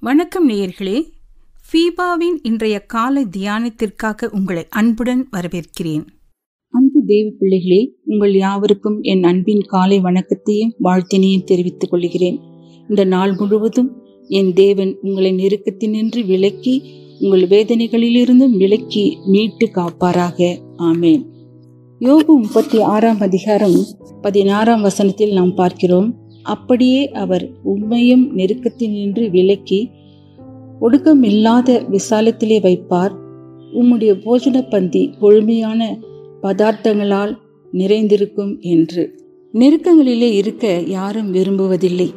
வணக்கம் நேயர்களே. ஃபீபாவின் இன்றைய காலை தியானத்திற்காக உங்களை அன்புடன் வரவேற்கிறேன். அன்பு தேவ பிள்ளைகளே உங்கள் யாவருக்கும் என் அன்பின் காலை வணக்கத்தையும் வாழ்த்தினையும் தெரிவித்துக் கொள்கிறேன். இந்த நாள் முழுவதும் என் தேவன் உங்களை நெருக்கத்தினின்று விலக்கி உங்கள் வேதனைகளிலிருந்தும் விலக்கி மீட்டு காப்பாராக. ஆமேன். யோபு முப்பத்தி ஆறாம் அதிகாரம் பதினாறாம் வசனத்தில் நாம் பார்க்கிறோம் அப்படியே அவர் உண்மையும் நெருக்கத்தினின்று விலக்கி ஒடுக்கமில்லாத விசாலத்திலே வைப்பார். உம்முடைய போஜன பந்தி கொழுமையான பதார்த்தங்களால் நிறைந்திருக்கும் என்று. நெருக்கங்களிலே இருக்க யாரும் விரும்புவதில்லை.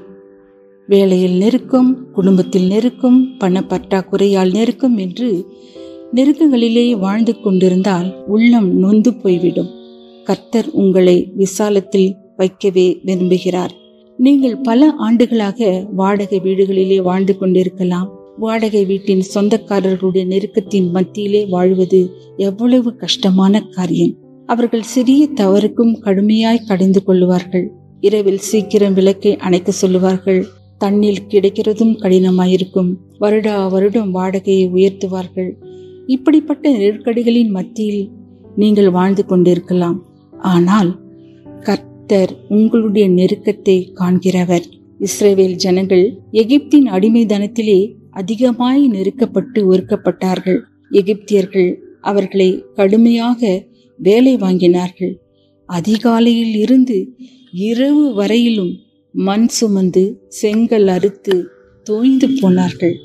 வேலையில் நெருக்கம் குடும்பத்தில் நெருக்கம் பண பற்றாக்குறையால் நெருக்கம் என்று நெருக்கங்களிலே வாழ்ந்து கொண்டிருந்தால் உள்ளம் நொந்து போய்விடும். கர்த்தர் உங்களை விசாலத்தில் வைக்கவே விரும்புகிறார். நீங்கள் பல ஆண்டுகளாக வாடகை வீடுகளிலே வாழ்ந்து கொண்டிருக்கலாம். வாடகை வீட்டின் சொந்தக்காரர்களுடைய நெருக்கத்தின் மத்தியிலே வாழ்வது எவ்வளவு கஷ்டமான காரியம். அவர்கள் சிறிய தவறுக்கும் கடுமையாய் கடிந்து கொள்வார்கள். இரவில் சீக்கிரம் விளக்கை அணைக்க சொல்லுவார்கள். தண்ணீர் கிடைக்கிறதும் கடினமாயிருக்கும். வருடா வருடம் வாடகையை உயர்த்துவார்கள். இப்படிப்பட்ட நெருக்கடிகளின் மத்தியில் நீங்கள் வாழ்ந்து கொண்டிருக்கலாம். ஆனால் கர்த்தர் உங்களுடைய நெருக்கத்தை காண்கிறவர். இஸ்ரேவேல் ஜனங்கள் எகிப்தின் அடிமைதனத்திலே அதிகமாய் நெருக்கப்பட்டு ஒருக்கப்பட்டார்கள் எகிப்தியர்கள் அவர்களை கடுமையாக வேலை வாங்கினார்கள். அதிகாலையில் இருந்து இரவு வரையிலும் மண் சுமந்து செங்கல் அறுத்து தோய்ந்து போனார்கள்.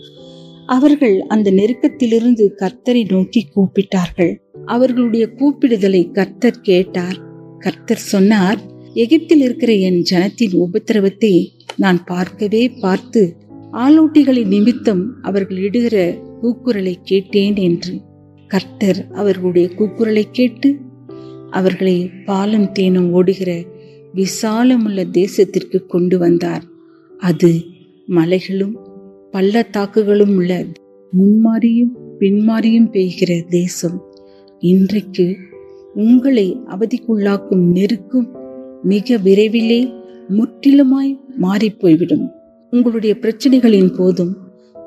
அவர்கள் அந்த நெருக்கத்திலிருந்து கர்த்தரை நோக்கி கூப்பிட்டார்கள். அவர்களுடைய கூப்பிடுதலை கர்த்தர் கேட்டார். கர்த்தர் சொன்னார் எகிப்தில் இருக்கிற என் ஜனத்தின் உபத்திரவத்தை நான் பார்க்கவே பார்த்து ஆலோட்டிகளின் நிமித்தம் அவர்கள் இடுகிற கூக்குரலை கேட்டேன் என்று. கர்த்தர் அவர்களுடைய கூக்குரலை கேட்டு அவர்களை பாலும் தேனும் ஓடுகிற விசாலமுள்ள தேசத்திற்கு கொண்டு வந்தார். அது மலைகளும் பள்ளத்தாக்குகளும் உள்ள முன்மாறியும் பின்மாறியும் பெய்கிற தேசம். இன்றைக்கு உங்களை அவதிக்குள்ளாக்கும் நெருக்கும் மிக விரைவிலே முற்றிலுமாய் மாறிப்போய்விடும். உங்களுடைய பிரச்சனைகளின் போதும்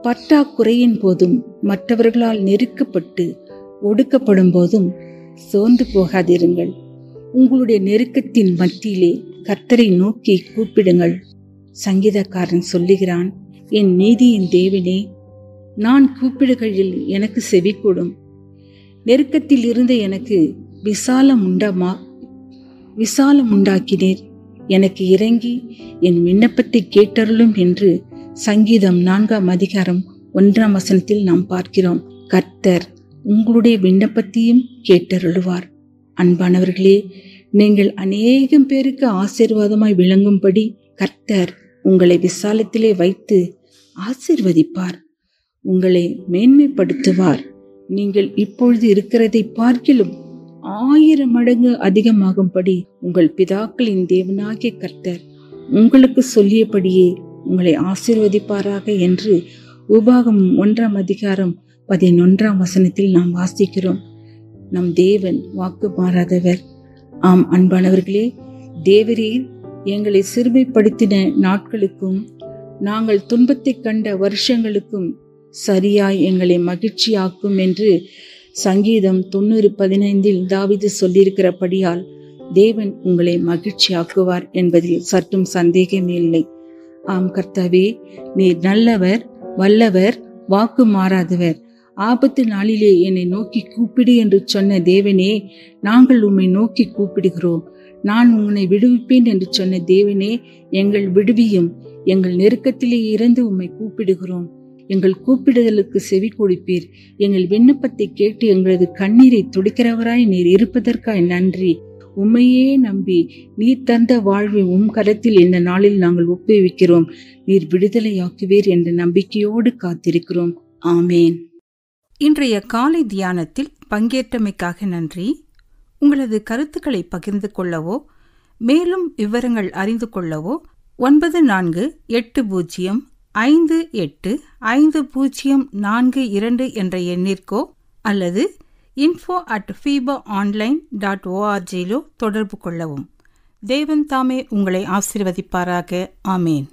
பற்றாக்குறையின் போதும் மற்றவர்களால் நெருக்கப்பட்டு ஒடுக்கப்படும் போதும் சோர்ந்து போகாதிருங்கள். உங்களுடைய நெருக்கத்தின் மத்தியிலே கர்த்தரை நோக்கி கூப்பிடுங்கள். சங்கீதக்காரன் சொல்லுகிறான் என் நீதியின் தேவனே நான் கூப்பிடுகையில் எனக்கு செவிக்கூடும் நெருக்கத்தில் இருந்த எனக்கு விசாலம் உண்டமா? விசாலம் உண்டாக்கினேர். எனக்கு இறங்கி என் விண்ணப்பத்தை கேட்டருளும் என்று சங்கீதம் நான்காம் அதிகாரம் ஒன்றாம் வசனத்தில் நாம் பார்க்கிறோம். கர்த்தர் உங்களுடைய விண்ணப்பத்தையும் கேட்டருளுவார். அன்பானவர்களே நீங்கள் அநேகம் பேருக்கு ஆசீர்வாதமாய் விளங்கும்படி கர்த்தர் உங்களை விசாலத்திலே வைத்து ஆசிர்வதிப்பார். உங்களை மேன்மைப்படுத்துவார். நீங்கள் இப்பொழுது இருக்கிறதை பார்க்கிலும் ஆயிரம் மடங்கு அதிகமாகும்படி உங்கள் பிதாக்களின் தேவனாகிய கர்த்தர் உங்களுக்கு சொல்லியபடியே உங்களை ஆசிர்வதிப்பாராக என்று உபாகம் ஒன்றாம் அதிகாரம் பதினொன்றாம் வசனத்தில் நாம் வாசிக்கிறோம். நம் தேவன் வாக்கு மாறாதவர். ஆம் அன்பானவர்களே தேவரீர் எங்களை சிறுமைப்படுத்தின நாட்களுக்கும் நாங்கள் துன்பத்தை கண்ட வருஷங்களுக்கும் சரியாய் எங்களை மகிழ்ச்சியாக்கும் என்று சங்கீதம் தொண்ணூறு பதினைந்தில் தாவிது சொல்லியிருக்கிறபடியால் தேவன் உங்களை மகிழ்ச்சியாக்குவார் என்பதில் சற்றும் சந்தேகமே இல்லை. ஆம் கர்த்தாவே நீர் நல்லவர் வல்லவர் வாக்கு மாறாதவர். ஆபத்து நாளிலே என்னை நோக்கி கூப்பிடு என்று சொன்ன தேவனே நாங்கள் உம்மை நோக்கி கூப்பிடுகிறோம். நான் உன்னை விடுவிப்பேன் என்று சொன்ன தேவனே எங்கள் விடுவியும் எங்கள் நெருக்கத்திலே இருந்து உம்மை கூப்பிடுகிறோம். எங்கள் கூப்பிடுதலுக்கு செவி கொடுப்பீர். எங்கள் விண்ணப்பத்தை கேட்டு எங்களது கண்ணீரை துடிக்கிறவராய் நீர் இருப்பதற்காய் நன்றி. உம்மையே நம்பி நீர் தந்த வாழ்வை உம் கரத்தில் இந்த நாளில் நாங்கள் ஒப்புவிக்கிறோம். நீர் விடுதலையாக்குவீர் என்ற நம்பிக்கையோடு காத்திருக்கிறோம். ஆமேன். இன்றைய காலை தியானத்தில் பங்கேற்றமைக்காக நன்றி. உங்களது கருத்துக்களை பகிர்ந்து கொள்ளவோ மேலும் விவரங்கள் அறிந்து கொள்ளவோ ஒன்பது நான்கு எட்டு பூஜ்ஜியம் ஐந்து எட்டு ஐந்து பூஜ்ஜியம் நான்கு இரண்டு என்ற எண்ணிற்கோ அல்லது info at FIFA online dot ஓஆர்ஜியிலோ தொடர்பு கொள்ளவும். தேவன் தாமே உங்களை ஆசிர்வதிப்பாராக. ஆமேன்.